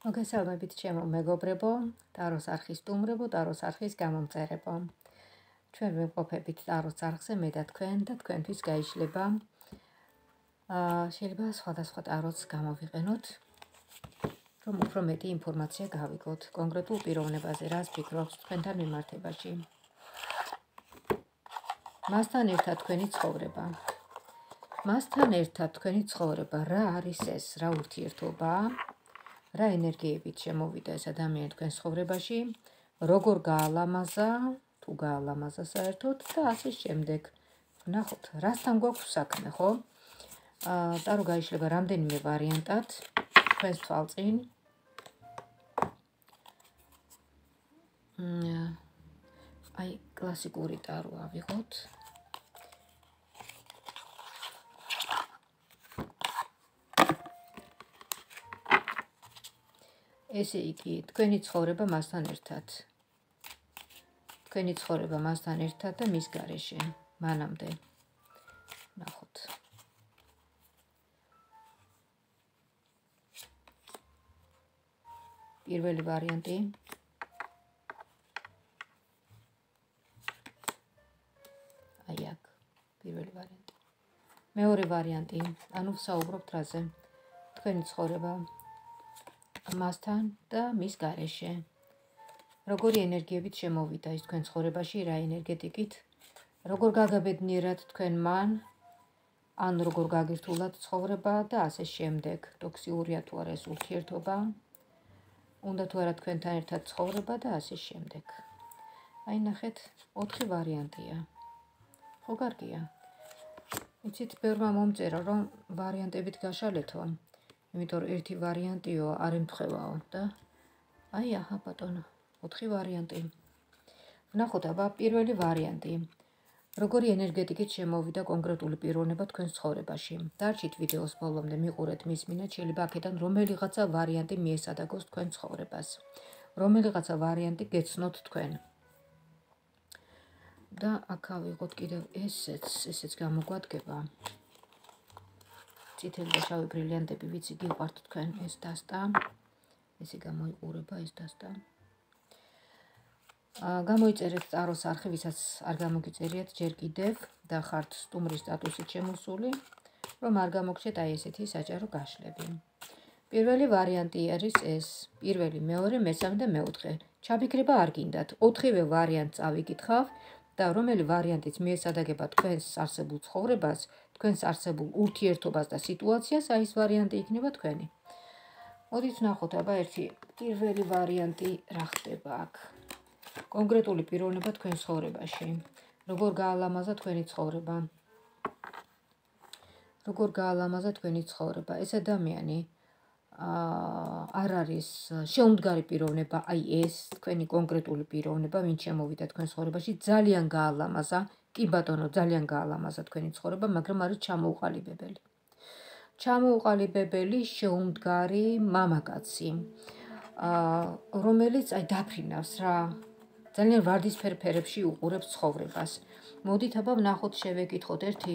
მოგესალმებით ჩემო მეგობრებო, ტაროს არხის სტუმრებო, ტაროს არხის გამომწერებო. ჩვენ ვიმყოფებით ტაროს არხზე მე და თქვენ და თქვენთვის გაიშლება აა შეიძლება სხვადასხვა ტაროს გამოვიყენოთ, რომ უფრო მეტი ინფორმაცია გავიგოთ კონკრეტულ პიროვნებაზე, რას ფიქრობს თქვენთან მიმართებაში. მასთან ერთად თქვენი ცხოვრება. მასთან ერთად თქვენი ცხოვრება რა არის ეს, რა ურთიერთობაა? რა ენერგიებით შემოვიდა ეს ადამიანი თქვენ ცხოვრებაში, როგორ გაალამაზა, თუ გაალამაზა საერთოდ და ასე შემდეგ. ნახოთ, რასთან გვაქვს საქმე, ხო? აა, ტარო გაიშლება რამდენიმე ვარიანტად თქვენს თვალწინ. აი, კლასიკური ტარო ავიღოთ. ესე იგი, თქვენი ცხოვრება მასთან ერთად. თქვენი ცხოვრება მასთან ერთად და მის გარეშე, მანამდე. ნახოთ. პირველი ვარიანტი. აი აქ, პირველი ვარიანტი. მეორე ვარიანტი, ანუ საუბრობთ რაზე? თქვენი ცხოვრება მასთან და მის გარეშე. როგორი ენერგიებით შემოვიდა ის თქვენ ცხოვრებაში, რა ენერგეტიკით? როგორ გაგაბედნიერად თქვენ მან? ან როგორ გაგირთულად ცხოვრება და ასე შემდეგ. ტოქსიურია თუ არა ეს ურთიერთობა? უნდა თუ არა თქვენთან ერთად ცხოვრება და ასე შემდეგ. აი ნახეთ, 4 ვარიანტია. ხო კარგია. იცით, ბევრმა მომწერა, რომ ვარიანტებით გაშალეთო. იმიტომ რომ ერთი ვარიანტიო არ ემთხვევაო და აი აჰა ბატონო, ოთხი ვარიანტი. ვნახოთ აბა პირველი ვარიანტი. როგორი ენერგეტიკით შემოვიდა კონკრეტული პიროვნება თქვენ ცხოვრებაში? დარჩით ვიდეოს ბოლომდე, მიყურეთ მის მინაც, შეიძლება აქედან რომელიღაცა ვარიანტი მიესადაგოს თქვენ ცხოვრებას. რომელიღაცა ვარიანტი გეცნოთ თქვენ. და აქ ავიღოთ კიდევ ესეც, ესეც გამოგვადგება. წითელი და შავი ბრილიანტები ვიცი გიყვართ თქვენ ეს დასტა. ესე გამოიყურება ეს დასტა. აა გამოიწერეთ წაროს არხი ვისაც არ გამოგიწერიათ ჯერ კიდევ და ხართ სტუმრის სტატუსით შემოსული რომ არ გამოგჩეთ აი ესეთი საჯარო გაშლები. პირველი ვარიანტი არის ეს. პირველი მეორე მესამე და მეოთხე ჩაფიქრება არ გინდათ. ოთხივე ვარიანტს ავიკითხავ და რომელი ვარიანტიც მიესადაგება თქვენს არსებულ ცხოვრებას, თქვენს არსებულ ურთიერთობას და სიტუაციას, აი ეს ვარიანტი იქნება თქვენი. მოდით ნახოთ, აბა ერთი პირველი ვარიანტი რა ხდება აქ. კონკრეტული პიროვნება თქვენ ცხოვრებაში. როგორ გაალამაზა თქვენი ცხოვრება? როგორ გაალამაზა თქვენი ცხოვრება? ეს ადამიანი არ არის შეუმდგარი პიროვნება, აი ეს თქვენი კონკრეტული პიროვნება, ვინ შემოვიდა თქვენ ცხოვრებაში, ძალიან გაალამაზა, კი ბატონო, ძალიან გაალამაზა თქვენი ცხოვრება, მაგრამ არის ჩამოუყალიბებელი. ჩამოუყალიბებელი, შეუმდგარი მამაკაცი. აა რომელიც აი დაფრინავს რა. ძალიან ვარდისფერ ფერებში უყურებს ცხოვრებას. მოდით აბა ვნახოთ, შევეკითხოთ ერთი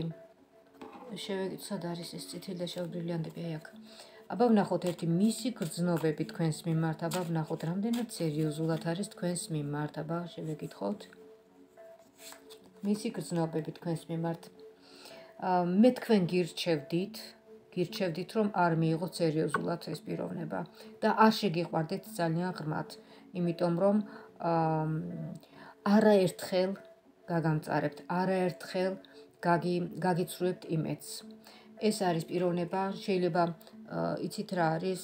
შევეკითხოთ, სად არის ეს წითელი და შავი ბრილიანტები აი აქ. აბა ვნახოთ ერთი მისი გრძნობები თქვენს მიმართ, აბა ვნახოთ რამდენად სერიოზულად არის თქვენს მიმართ, აბა შევეკითხოთ. მისი გრძნობები თქვენს მიმართ. მე თქვენ გირჩევდით, გირჩევდით რომ არ მიიღოთ სერიოზულად ეს პიროვნება და არ შეგიყვარდეთ ძალიან ღრმად, იმიტომ რომ არაერთხელ გაგამწარებთ, არაერთხელ გაგი გაგიცრუებთ იმედს. ეს არის პიროვნება, შეიძლება იცით რა არის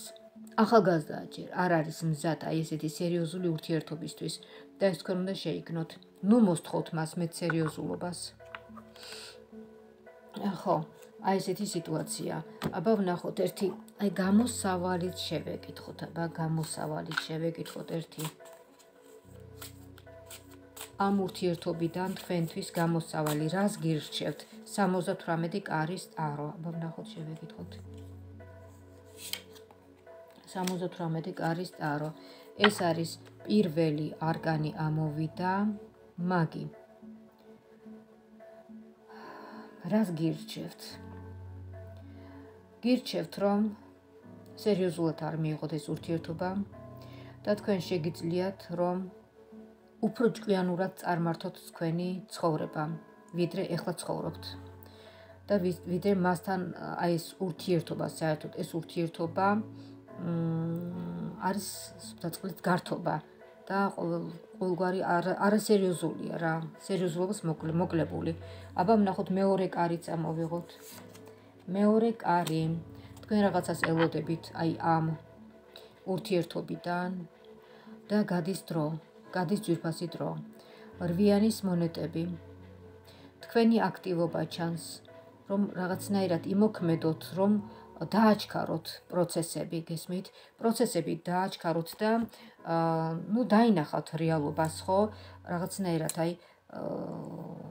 ახალგაზრდა ჯერ არ არის მზად აი ესეთი სერიოზული ურთიერთობისთვის. და ეს თქვენ უნდა შეიგნოთ. ნუ მოსთხოვთ მას მე სერიოზულობას. ხო აი ესეთი სიტუაცია. აბა ვნახოთ ერთი. აი გამოსავალით შევეკითხოთ აბა გამოსავალით შევეკითხოთ ერთი. ამ ურთიერთობიდან თქვენთვის გამოსავალი რას გირჩევთ? 78 კარის ტარო. აბა ვნახოთ შევეკითხოთ 78 კარის ტარო. ეს არის პირველი არკანი ამოვიდა მაგი. რას გირჩევთ? გირჩევთ რომ სერიოზულად არ მიიღოთ ეს ურთიერთობა და თქვენ შეგიძლიათ რომ უფრო ჭკვიანურად წარმართოთ თქვენი ცხოვრება, ვიდრე ეხლა ცხოვრობთ. და ვიდრე მასთან აი ეს ურთიერთობა, საერთოდ ეს ურთიერთობა არის სულთაწყლის გართობა და ყოველგვარი არასერიოზულია რა, სერიოზულობას მოკლებული. აბა ნახოთ მეორე კარი წამოვიღოთ. მეორე კარი თქვენ რაღაცას ელოდებით აი ამ ურთიერთობიდან და გადის დრო, გადის ძვირფასი დრო. რვიანის მონეტები. თქვენი აქტივობა ჩანს, რომ რაღაცნაირად იმოქმედოთ, რომ დააჩქაროთ პროცესები, გესმით? პროცესები დააჩქაროთ და აა ნუ დაინახავთ რეალობას, ხო? რაღაცნაირად აი აა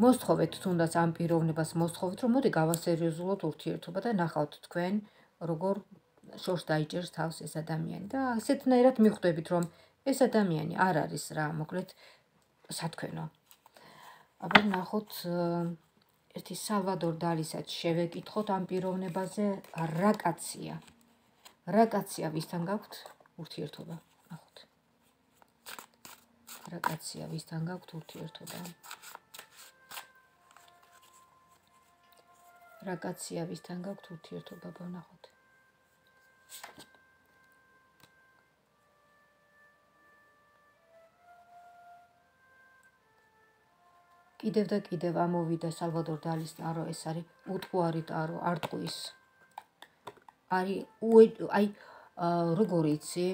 მოსთხოვეთ თუნდაც ამ პიროვნებას მოსთხოვეთ რომ მოდი გავასერიოზულოთ ურთიერთობა და ნახავთ თქვენ როგორ შორს დაიჭერს თავს ეს ადამიანი და ასეთნაირად მიხვდებით რომ ეს ადამიანი არ არის რა მოკლედ სათქვენო აბა ნახოთ ერთი სალვადორ დალისაც შევეკითხოთ ამ პიროვნებაზე. რა კაცია რა კაცია ვისთან გაქვთ? ურთიერთობა ნახოთ რა კაცია ვისთან გაქვთ? ურთიერთობა. რა კაცია ვისთან გაქვთ? ურთიერთობა ბანახოთ კიდევ და კიდევ ამოვიდა სალვადორ დალის ტარო ეს არის უტყუარი ტარო არტყვის არის აი როგორ იცი?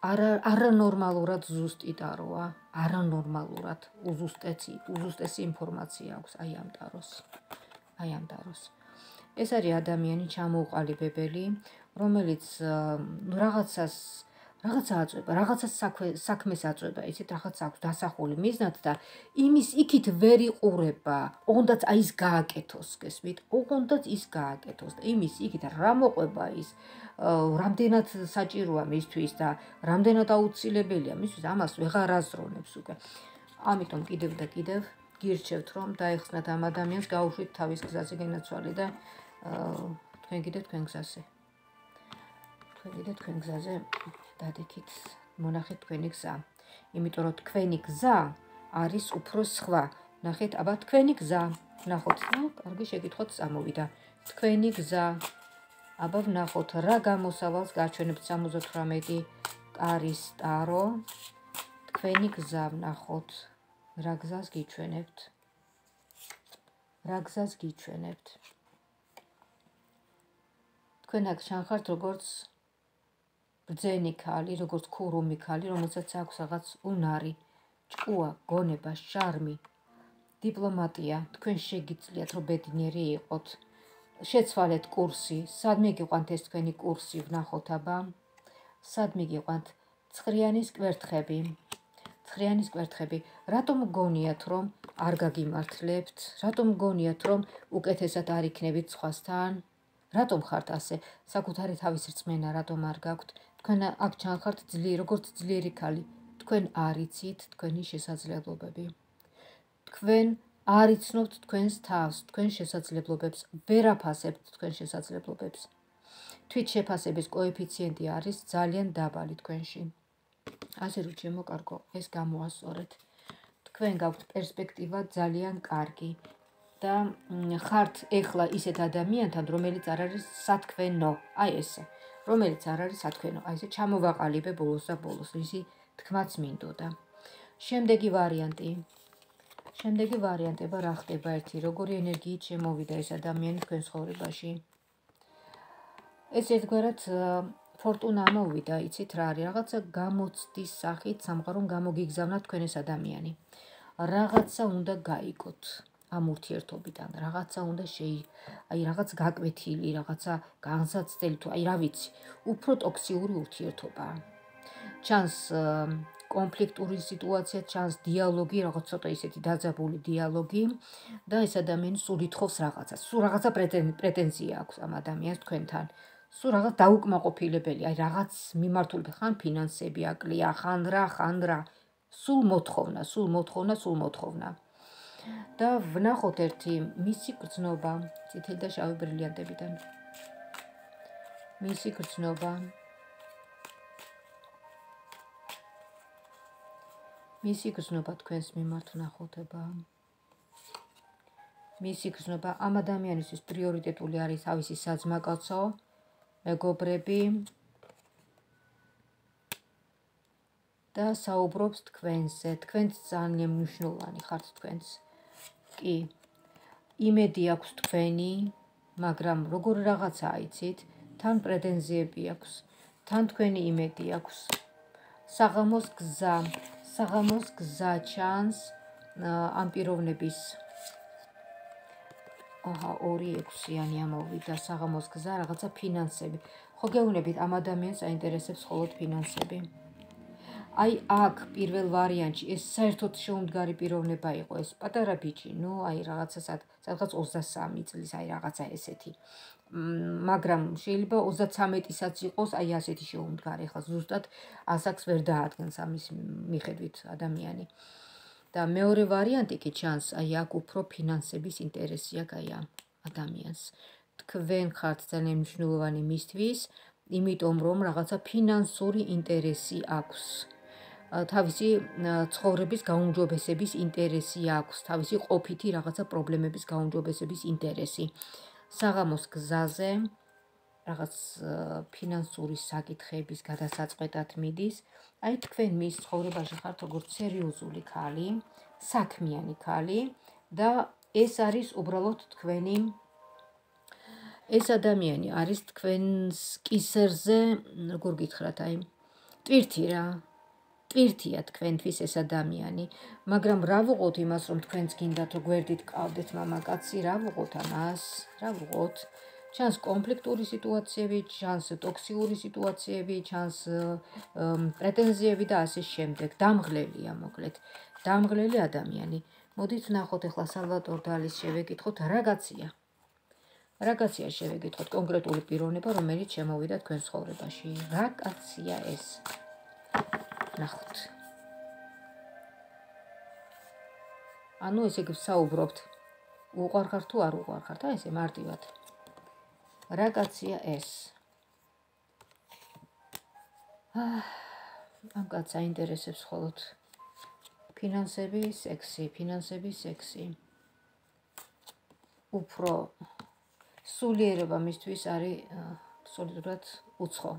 არა არანორმალურად ზუსტი ტაროა. არანორმალურად. უზუსტესი უზუსტესი ინფორმაცია აქვს აი ამ ტაროს. აი ამ დაროს. ეს არის ადამიანი ჩამოუყალიბებელი, რომელიც რაღაცას რაღაცა აწובה, რაღაცა საქმეს აწובה, ისეთ რაღაც აქვს დასახული მიზნად და იმის იქით ვერ იყურება. ოღონდაც აი ეს გააკეთოს, გესმით? ოღონდაც ის გააკეთოს და იმის იქით რა მოყვება ის რამდენად საჭიროა მისთვის და რამდენად აუცილებელია მისთვის, ამას ვეღარ აზროვნებს უკვე. ამიტომ კიდევ და კიდევ გირჩევთ, რომ დაეხსნათ ამ ადამიანს, გაუშვით თავის გზაზე გენაცვალი და თქვენ კიდევ თქვენ გზაზე. თქვენ კიდევ თქვენ გზაზე დადექით მონახეთ თქვენი გზა. იმიტომ რომ თქვენი გზა არის უფრო სხვა. ნახეთ აბა თქვენი გზა. ნახოთ და კარგი შეკითხოთ წამოვიდა თქვენი გზა. აბა ვნახოთ რა გამოსავალს გაჩვენებთ 78 კარის ტარო თქვენი გზა ვნახოთ. რა გზას გიჩვენებთ? რა გზას გიჩვენებთ? თქვენ აქ შანხართ როგორც ბრძენი ქალი, როგორც ქურუმი ქალი, რომელსაც აქვს რაღაც უნარი, ჭკუა, გონება, შარმი, დიპლომატია. თქვენ შეგიძლიათ რომ ბედნიერი იყოთ. შეცვალეთ კურსი, სადმე გიყვანთ ეს თქვენი კურსი, ვნახოთ აბა. სადმე გიყვანთ ცხრიანის კვერთხები. ცხრიანის კვერთხები, რატომ გონიათ რომ არ გაგიმართლებთ? რატომ გონიათ რომ უკეთესად არ იქნებით სხვასთან? რატომ ხართ ასე? საკუთარი თავის რწმენა რატომ არ გაქვთ? თქვენ აქ ჩანხართ ძლიერ, როგორც ძლიერი ქალი. თქვენ არიცით თქვენი შესაძლებლობები. თქვენ არიცნობთ თქვენს თავს, თქვენ შესაძლებლობებს, ვერ აფასებთ თქვენ შესაძლებლობებს. თვით შეფასების კოეფიციენტი არის ძალიან დაბალი თქვენში. ასე რომ ჩემო კარგო ეს გამოასწორეთ თქვენ გაქვთ პერსპექტივა ძალიან კარგი და ხართ ეხლა ისეთ ადამიანთან რომელიც არ არის სათქვენო. აი ესე რომელიც არ არის სათქვენო. აი ესე ჩამოვაყალიბე ბოლოს და ბოლოს ისი თქმაც მინდოდა. შემდეგი ვარიანტი. შემდეგი ვარიანტება რა ხდება ერთი? როგორი ენერგიით შემოვიდა ეს ადამიანი თქვენ ცხოვრებაში? ეს ერთგვარად ფორტუნა ამოვიდა, იცით რა არის, რაღაცა გამოცდის სახით სამყარომ გამოგიგზავნა თქვენ ეს ადამიანი. რაღაცა უნდა გაიგოთ ამ ურთიერთობიდან, რაღაცა უნდა შეი, აი რაღაც გაკვეთილი, რაღაცა განსაცდელი თუ აი რა ვიცი, უფრო ტოქსიური ურთიერთობაა. ჩანს კონფლიქტური სიტუაცია, ჩანს დიალოგი, რაღაც ცოტა ისეთი დაძაბული დიალოგი და ეს ადამიანი სულ ითხოვს რაღაცას. სულ რაღაცა პრეტენზია აქვს ამ ადამიანს თქვენთან. სულ რაღაც დაუკმაყოფილებელი, აი რაღაც მიმართული ხან ფინანსები აკლია, ხან რა, ხან რა. სულ მოთხოვნა, სულ მოთხოვნა, სულ მოთხოვნა. და ვნახოთ ერთი მისი გრძნობა, წითელი და შავი ბრილიანტებიდან. მისი გრძნობა. მისი გრძნობა თქვენს მიმართ ნახოთება მისი გრძნობა ამ ადამიანისთვის პრიორიტეტული არის თავისი საძმაკაცო მეგობრები და საუბრობს თქვენზე. თქვენც ძალიან მნიშვნელოვანი ხართ თქვენც კი. იმედი აქვს თქვენი მაგრამ როგორ რაღაცა აიცით თან პრეტენზიები აქვს თან თქვენი იმედი აქვს. საღამოს გზა საღამოს გზა ჩანს ამ პიროვნების. აჰა 2-6-იანი ამოვიდა საღამოს გზა რაღაცა ფინანსები. ხო გეუბნებით ამ ადამიანს აინტერესებს მხოლოდ ფინანსები აი აქ პირველ ვარიანტში ეს საერთოდ შეუმდგარი პიროვნება იყო ეს პატარა ბიჭი ნუ აი რაღაცა სადღაც 23 წლის აი რაღაცა ესეთი. მაგრამ შეიძლება 33-ისაც იყოს აი ასეთი შეუმდგარი ხა ზუსტად ასაკს ვერ დაადგენს ამის მიხედვით ადამიანი. და მეორე ვარიანტი კი ჩანს აი აქ უფრო ფინანსების ინტერესი აქვს აი ამ ადამიანს. თქვენ ხართ ძალიან მნიშვნელოვანი მისთვის იმიტომ რომ რაღაცა ფინანსური ინტერესი აქვს თავისი ცხოვრების გაუმჯობესების ინტერესი აქვს თავისი ყოფითი რაღაცა პრობლემების გაუმჯობესების ინტერესი საღამოს გზაზე რაღაც ფინანსური საკითხების გადასაწყვეტად მიდის. აი თქვენ მის ცხოვრებაში ხართ როგორც სერიოზული ქალი, საქმიანი ქალი და ეს არის უბრალოდ თქვენი ეს ადამიანი არის თქვენს კისერზე, როგორ გითხრათ, აი ტვირთი რა, პირთია თქვენთვის ეს ადამიანი, მაგრამ რა ვუყოთ იმას, რომ თქვენც გინდათ რომ გვერდით ყავდეთ მამაკაცი, რა ვუყოთ ამას? რა ვუყოთ? ჩანს კონფლიქტური სიტუაციები, ჩანს ტოქსიური სიტუაციები, ჩანს პრეტენზიები და ასე შემდეგ. დამღლელია, მოკლედ. დამღლელი ადამიანი. მოდით ნახოთ ახლა სალვატორ დალის შევეკითხოთ რაგაცია. რაგაცია შევეკითხოთ კონკრეტული პიროვნება, რომელიც შემოვიდა თქვენ ცხოვრებაში. რაკაცია ეს? ნახოთ. ანუ ესე გსაუბრობთ. უყარხარ თუ არ უყარხართ, აი ესე მარტივად. რა კაცია ეს? ამ კაცს აინტერესებს მხოლოდ ფინანსები, სექსი, ფინანსები, სექსი. უფრო სულიერება მისთვის არის სოლიდურად უცხო.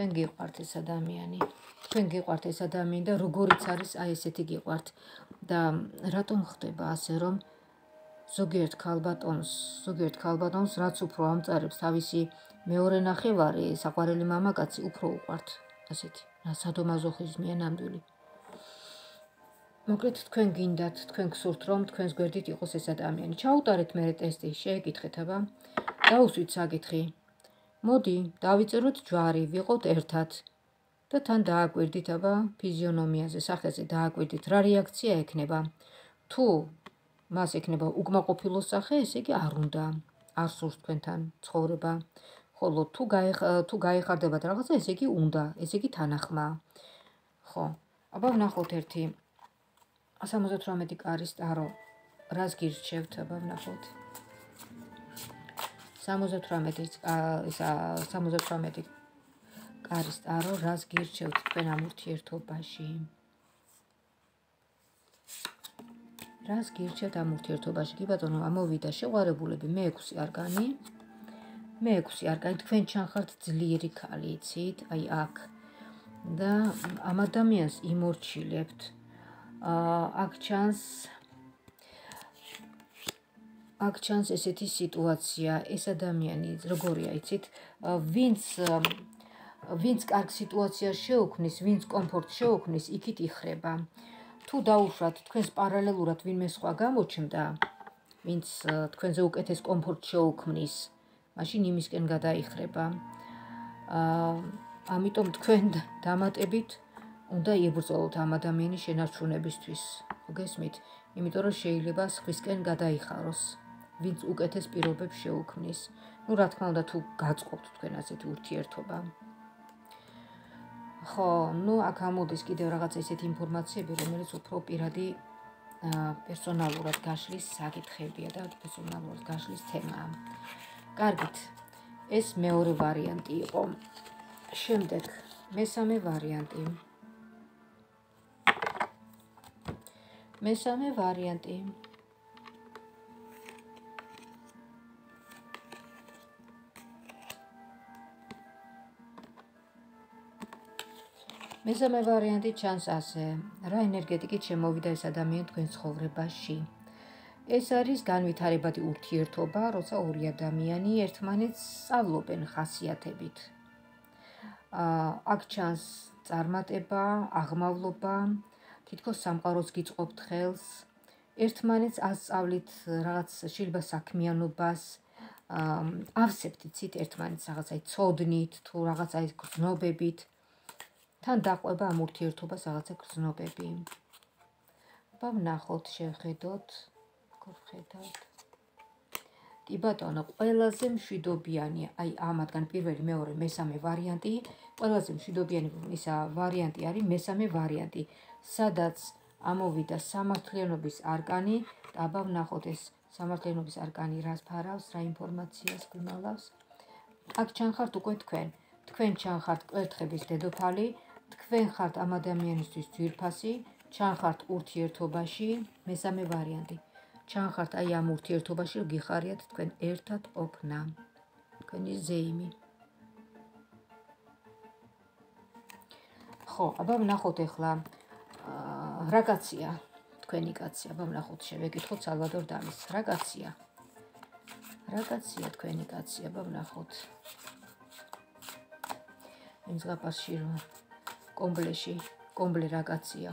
თქვენ გიყვართ ეს ადამიანი. თქვენ გიყვართ ეს ადამიანი და როგორიც არის აი ესეთი გიყვართ. და რატომ ხდება ასე რომ ზოგიერთ ქალბატონს ზოგიერთ ქალბატონს რაც უფრო ამწარებს თავისი მეორე ნახევარი საყვარელი მამაკაცი უფრო უყვართ? ასეთი სადომაზოხიზმია ნამდვილი. მოკლედ თქვენ გინდათ თქვენ გსურთ რომ თქვენს გვერდით იყოს ეს ადამიანი. ჩაუტარეთ მე ტესტი შეეკითხეთ აბა. დაუსვით საკითხი მოდი, დავიწეროთ ჯვარი, ვიყოთ ერთად. და თან დააკვირდით აბა ფიზიონომიაზე, სახეზე დააკვირდით, რა რეაქცია ექნება. თუ მას ექნება უკმაყოფილო სახე, ესე იგი არ უნდა. არ სურს თქვენთან ცხოვრება. ხოლო თუ თუ გაიხარდებათ რაღაცა, ესე იგი უნდა, ესე იგი თანახმა. ხო. აბა ვნახოთ ერთი 78 კარის ტარო. რას გირჩევთ, აბა ვნახოთ. 78 ისა 78 კარის ტარო რას გირჩევთ თქვენ ამ ურთიერთობაში? რას გირჩევთ ამ ურთიერთობაში? კი ბატონო, ამოვიდა შეყვარებულები მე-6 არგანი. მე-6 არგანი თქვენ ჩანხართ ძლიერი ქალი, იცით? აი აქ. და ამ ადამიანს იმორჩილებთ. აა აქ ჩანს აქ ჩანს ესეთი სიტუაცია, ეს ადამიანი როგორია, იცით, ვინც ვინც კარგ სიტუაციას შეუქმნის, ვინც კომფორტ შეუქმნის, იქით იხრება. თუ დაუშვათ თქვენს პარალელურად ვინმე სხვა გამოჩნდა, ვინც თქვენზე უკეთეს კომფორტ შეუქმნის, მაშინ იმისკენ გადაიხრება. აა ამიტომ თქვენ დამატებით უნდა იბრძოლოთ ამ ადამიანის შენარჩუნებისთვის. გესმით? იმიტომ რომ შეიძლება სხვისკენ გადაიხაროს. ვინც უკეთეს პირობებს შეუქმნის. ну, რა თქმა უნდა, თუ გაწყობთ თქვენ ასეთი ურთიერთობა. ხო, ну, აქ ამოდის კიდევ რაღაც ესეთი ინფორმაციები, რომელიც უფრო პირადი პერსონალურად გაშლის საკითხებია და პერსონალურად გაშლის თემაა. კარგით. ეს მეორე ვარიანტი იყო. შემდეგ მესამე ვარიანტი. მესამე ვარიანტი. მესამე ვარიანტი ჩანს ასე: რა ენერგეტიკით შემოვიდა ეს ადამიანი თქვენ ცხოვრებაში? ეს არის განვითარებადი ურთიერთობა, როცა ორი ადამიანი ერთმანეთს სწავლობენ ხასიათებით. აა აქ ჩანს წარმატება, აღმავლობა, თითქოს სამყაროს გიწყობთ ხელს. ერთმანეთს ასწავლით რაღაც შეიძლება საქმიანობას, ავსებთ იცით ერთმანეთს რაღაცაი ცოდნით თუ რაღაცაი გზნობებით. თან დაყვება ამ ურთიერთობას რაღაცა გზნობები. აბა ვნახოთ, შევხედოთ, გორხედავთ. კი ბატონო, ყველაზე მშვიდობიანი, აი ამათგან პირველი, მეორე, მესამე ვარიანტი, ყველაზე მშვიდობიანი ისა ვარიანტი არის მესამე ვარიანტი, სადაც ამოვიდა სამართლიანობის არკანი, და აბა ვნახოთ ეს სამართლიანობის არკანი რას ფარავს, რა ინფორმაციას გვიმალავს. აქ ჩანხართ უკვე თქვენ. თქვენ ჩანხართ კვერთხების დედოფალი, თქვენ ხართ ამ ადამიანისთვის ძვირფასი, ჩანხართ ურთიერთობაში, მესამე ვარიანტი. ჩანხართ აი ამ ურთიერთობაში, გიხარიათ თქვენ ერთად ყოფნა. თქვენი ზეიმი. ხო, აბა ვნახოთ ახლა რა კაცია თქვენი კაცი, აბა ვნახოთ შევეკითხოთ სალვადორ დამის. რა კაცია? რა კაცია თქვენი კაცი, აბა ვნახოთ. იმს გაფასში რომ კომბლეში, კომბლე რა კაცია.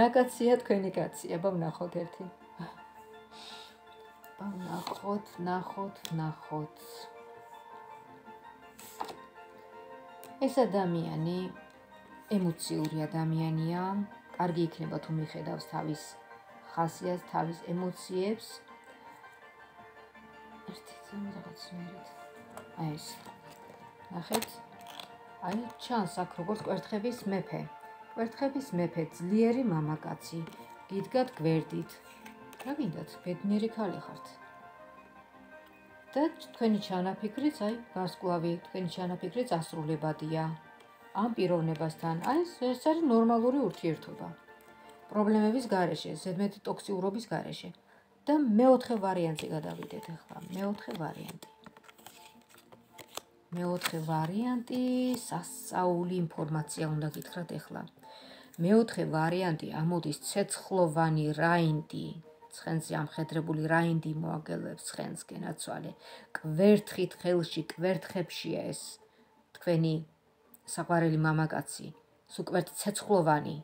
რა კაცია თქვენი კაცი, აბა ვნახოთ ერთი. აბა ვნახოთ, ვნახოთ, ვნახოთ. ეს ადამიანი ემოციური ადამიანია. კარგი იქნება თუ მიხედავს თავის ხასიათს, თავის ემოციებს. ერთი ძმა რაღაცნაირად. აი ეს. ნახეთ. აი ჩანს აქ როგორც კვერთხების მეფე. კვერთხების მეფე ძლიერი მამაკაცი. გიდგათ გვერდით. რა გინდათ? ბედნიერი ქალი ხართ. და თქვენი ჩანაფიქრიც აი გასკლავი, თქვენი ჩანაფიქრიც ასრულებადია. ამ პიროვნებასთან. აი ეს არის ნორმალური ურთიერთობა. პრობლემების გარეშე, ზედმეტი ტოქსიურობის გარეშე. და მეოთხე ვარიანტი გადავიდეთ ახლა. მეოთხე ვარიანტი. მეოთხე ვარიანტი სასაული ინფორმაცია უნდა გითხრათ ახლა. მეოთხე ვარიანტი ამოდის ცეცხლოვანი რაინდი. ცხენზე ამხედრებული რაინდი მოაგელებს ცხენსკენ აცვალე. კვერთხით ხელში, კვერთხებშია ეს თქვენი საყვარელი მამაკაცი. სუკვერთ ცეცხლოვანი,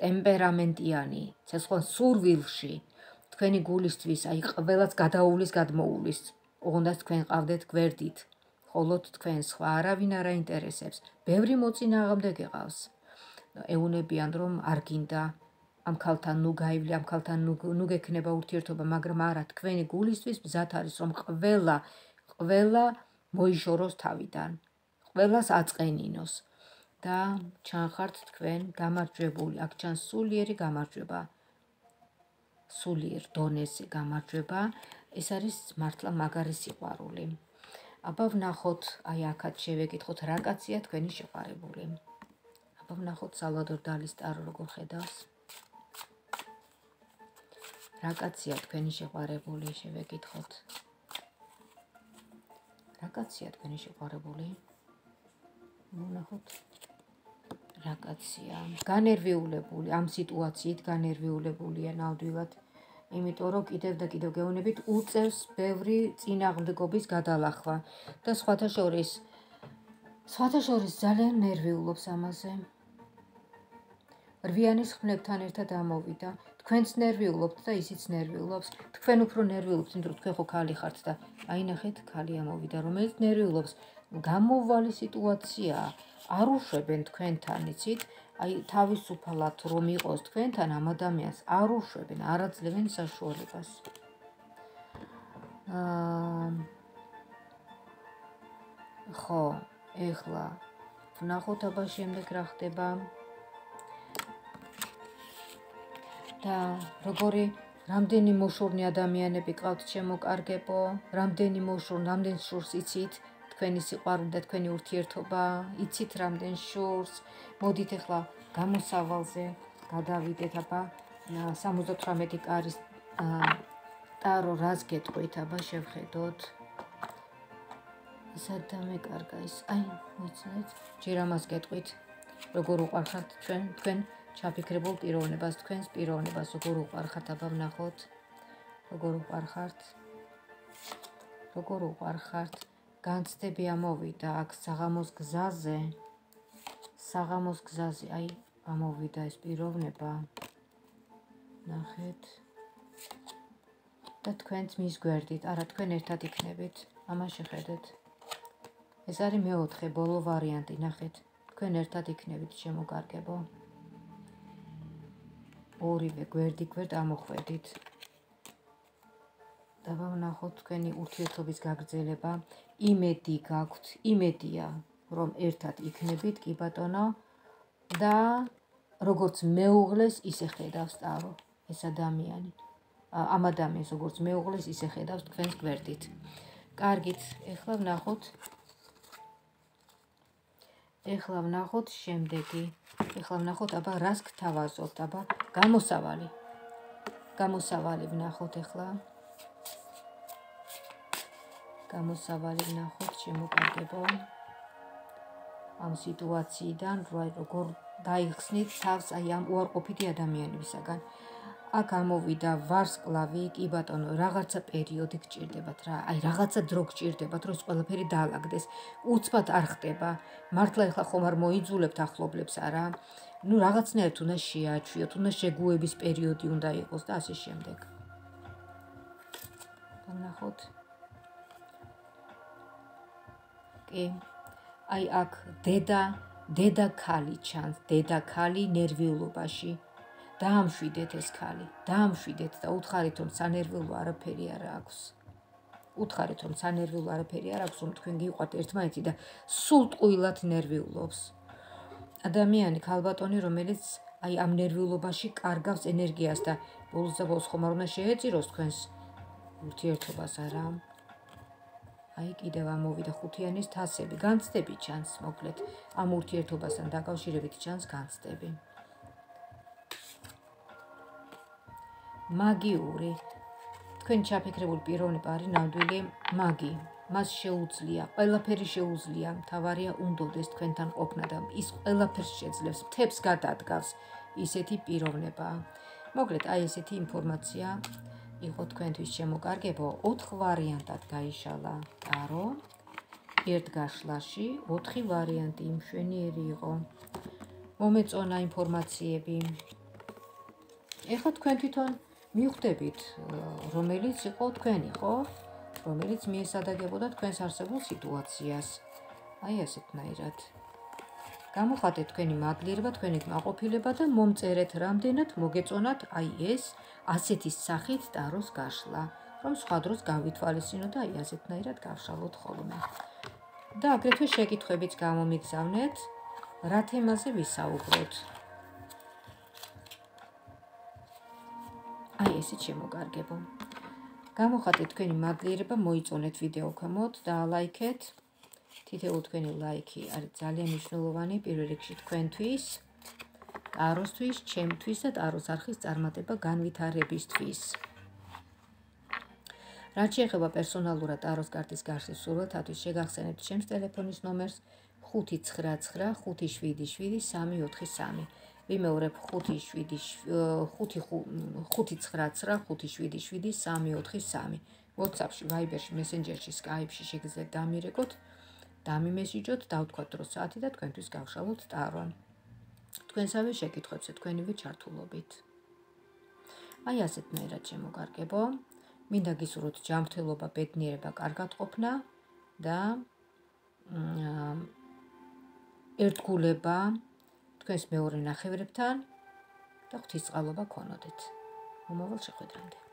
ტემპერამენტიანი, ცეცხლოვან სურვილში. თქვენი გულისთვის, აი ყველას გადაულის გადმოულის, ოღონდ თქვენ ყავდეთ გვერდით, ხოლოთ თქვენ სხვა არავინ არ აინტერესებს. ბევრი მოწინააღმდეგე გეყავს. ეუნებიან რომ არ გინდა ამ ქალთან ნუ გაივლი, ამ ქალთან ნუ ნუ გექნება ურთიერთობა, მაგრამ არა, თქვენი გულისთვის მზად არის რომ ყველა ყველა მოიშოროს თავიდან. ყველას აწყენინოს. და ჩანხართ თქვენ გამარჯვებული, აქ ჩანს სულიერი გამარჯვება. სულიერ დონეზე გამარჯვება, ეს არის მართლა მაგარი სიყვარული. აბა ვნახოთ, აი აქაც შევეკითხოთ რა კაცია თქვენი შეყარებული. აბა ვნახოთ სალვადორ დალის ტარო როგორ ხედავს. რა კაცია თქვენი შეყარებული, შევეკითხოთ. რა კაცია თქვენი შეყარებული? ვნახოთ. რა კაცია, განერვიულებული, ამ სიტუაციით განერვიულებულია ნამდვილად. იმიტომ რომ კიდევ და კიდევ გეუნებით უწევს ბევრი წინააღმდეგობის გადალახვა და სხვათა შორის სხვათა შორის ძალიან ნერვიულობს ამაზე. რვიანის ხმლებთან ერთად ამოვიდა. თქვენც ნერვიულობთ და ისიც ნერვიულობს. თქვენ უფრო ნერვიულობთ, იმიტომ რომ თქვენ ხო ქალი ხართ და აი ნახეთ, ქალი ამოვიდა, რომელიც ნერვიულობს. გამოვალი სიტუაციაა. არ უშვებენ თქვენთან, იცით? აი თავისუფალად რომ იყოს თქვენთან ამ ადამიანს არ უშვებენ, არ აძლევენ საშუალებას. აა ხო, ეხლა ვნახოთ აბა შემდეგ რა ხდება. და როგორი რამდენი მოშორნი ადამიანები ყავთ შემოკარგებო, რამდენი მოშორნ, რამდენ შურს იცით თქვენი სიყვარული და თქვენი ურთიერთობა, იცით რამდენ შურს. მოდით ახლა გამოსავალზე გადავიდეთ აბა 78 კარის ტარო რას გეტყვით აბა შევხედოთ. სადამე კარგა ის. აი, მოიცნეთ, ჯერ ამას გეტყვით. როგორ უყარხართ ჩვენ თქვენ ჩაფიქრებულ პიროვნებას, თქვენს პიროვნებას, როგორ უყარხართ, აბა ვნახოთ. როგორ უყარხართ? როგორ უყარხართ? განცდები ამოვიდა აქ საღამოს გზაზე. საღამოს გზაზე, აი, ამოვიდა ეს პიროვნება. ნახეთ. და თქვენც მის გვერდით, არა თქვენ ერთად იქნებით. ამას შეხედეთ. ეს არის მეოთხე ბოლო ვარიანტი, ნახეთ. თქვენ ერთად იქნებით შემოგარგებო. ორივე გვერდი გვერდ ამოხვედით. და ვნახოთ თქვენი ურთიერთობის გაგრძელება. იმედი გაქვთ, იმედია, რომ ერთად იქნებით, კი ბატონო. და როგორც მეუღლეს, ისე ხედავს ტარო ეს ადამიანი. ამ ადამიანს როგორც მეუღლეს, ისე ხედავს თქვენს გვერდით. კარგით, ეხლა ვნახოთ ეხლა ვნახოთ შემდეგი. ეხლა ვნახოთ აბა რას გთავაზობთ, აბა გამოსავალი. გამოსავალი ვნახოთ ეხლა. გამოსავალი ვნახოთ შემოკარგებო. ამ სიტუაციიდან როგორ დაიხსნით თავს აი ამ უარყოფითი ადამიანებისაგან. აქ ამოვიდა ვარსკლავი, კი ბატონო, რაღაცა პერიოდი გჭირდებათ რა. აი რაღაცა დრო გჭირდებათ, რომ ყველაფერი დაალაგდეს. უცბად არ ხდება. მართლა ეხლა ხომ არ მოიძულებთ ახლობლებს არა? ну რაღაცნაირად უნდა შეაჩვიოთ, უნდა შეგუების პერიოდი უნდა იყოს და ასე შემდეგ. ნახოთ. კი. აი აქ დედა, დედა ქალი ჩანს, დედა ქალი ნერვიულობაში. დაამშვიდეთ ეს ქალი, დაამშვიდეთ და უთხარით რომ სანერვილო არაფერი არ აქვს. უთხარით რომ სანერვილო არაფერი არ აქვს, რომ თქვენ გიყვართ ერთმანეთი და სულ ტყუილად ნერვიულობს. ადამიანი ქალბატონი, რომელიც აი ამ ნერვიულობაში კარგავს ენერგიას და ბოლოს და ბოლოს ხომ არ უნდა შეეწიროს თქვენს ურთიერთობას არა? აი კიდევ ამოვიდა ხუთიანის თასები, განცდები ჩანს, მოკლედ. ამ ურთიერთობასთან დაკავშირებით ჩანს განცდები. მაგიური. თქვენ ჩაფიქრებული პიროვნება არის ნამდვილი მაგი. მას შეუძლია ყველაფერი შეუძლია. თავარია უნდოდეს თქვენთან ყოფნა და ის ყველაფერს შეძლებს მთებს გადადგავს. ისეთი პიროვნება მოკლედ აი ესეთი ინფორმაცია იყო თქვენთვის შემოკარგებო 4 ვარიანტად გაიშალა. ტარო ერთ გაშლაში 4 ვარიანტი იმშვენიერი იყო. მომეწონა ინფორმაციები. ეხლა თქვენ თვითონ მიხვდებით რომელიც იყო თქვენი ხო? რომელიც მიესადაგებოდა თქვენს არსებულ სიტუაციას. აი ასეთნაირად გამოხატეთ თქვენი მადლიერება თქვენი მაყოფილება და მომწერეთ რამდენად მოგეწონათ აი ეს ასეთის სახით ტაროს გაშლა რომ სხვა დროს გავითვალისწინო და აი ასეთნაირად გავშალოთ ხოლმე და აგრეთვე შეკითხვებიც გამომიგზავნეთ რა თემაზე ვისაუბროთ აი ესეც შემოგარგებო. გამოხატეთ თქვენი მადლიერება, მოიწონეთ ვიდეო ქვემოთ და ლაიქეთ. თითოეულ თქვენი ლაიქი არის ძალიან მნიშვნელოვანი პირველ რიგში თქვენთვის, ტაროსთვის, ჩემთვის და ტაროს არხის წარმატება განვითარებისთვის. რაც შეეხება პერსონალურად ტაროს კარტის გარსის სურათათვის, შეგახსენებთ ჩემს ტელეფონის ნომერს 599 577 343. ვიმეორებ 5-5-5-5-9-5-7-3-4-3 WhatsApp-ში, Viber-ში, Messenger-ში, Skype-ში შეგიძლიათ დამირეკოთ, დამიმესიჯოთ, დავთქვათ დრო საათი და თქვენთვის გავშალოთ ტარო. თქვენსავე შეკითხვებზე თქვენივე ჩართულობით. აი ასეთნაირად შემოგარგებო. მინდა გისურვოთ ჯანმრთელობა, ბედნიერება, კარგად ყოფნა და ერთგულება თქვენს მეორე ნახევრებთან და ღვთისწყალობა ქონოდეთ. მომავალ შეხვედრამდე.